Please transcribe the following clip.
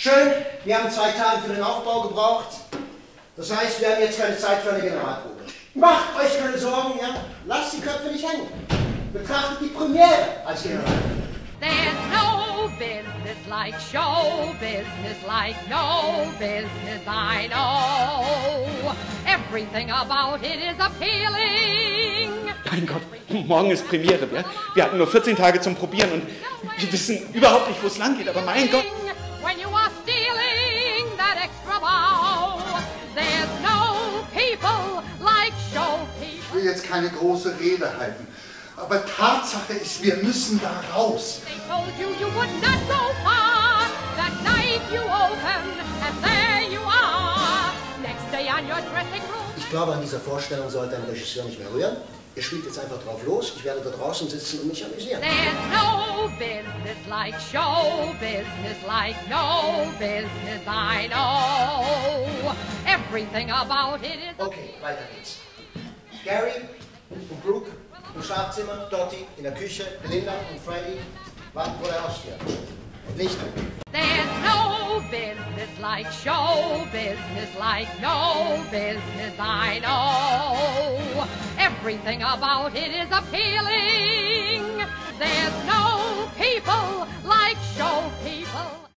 Schön, wir haben zwei Tage für den Aufbau gebraucht. Das heißt, wir haben jetzt keine Zeit für eine Generalprobe. Macht euch keine Sorgen, ja? Lasst die Köpfe nicht hängen. Betrachtet die Premiere als Generalprobe. There's no business like show business, like no business I know. Everything about it is appealing. Mein Gott, morgen ist Premiere. Wir, wir hatten nur 14 Tage zum Probieren und wir wissen überhaupt nicht, wo es lang geht. Aber mein Gott. When you are stealing that extra bow, there's no people like show people. Ich will jetzt keine große Rede halten. Aber Tatsache ist, wir müssen da raus. They told you you would not go far. That night you open, and there you are. Next day on your dressing room. Ich glaube, an dieser Vorstellung sollte ein Regisseur nicht mehr rühren. Ihr spielt jetzt einfach drauf los. Ich werde da draußen sitzen und mich amüsieren. There's no like show business, like no business I know. Everything about it is. Okay, weiter geht's. Gary und Brooke im Schlafzimmer, Dottie in der Küche, Linda und Freddy warten vor der Haustür. Und Lichter. There's no business like show business, like no business I know. Everything about it is appealing.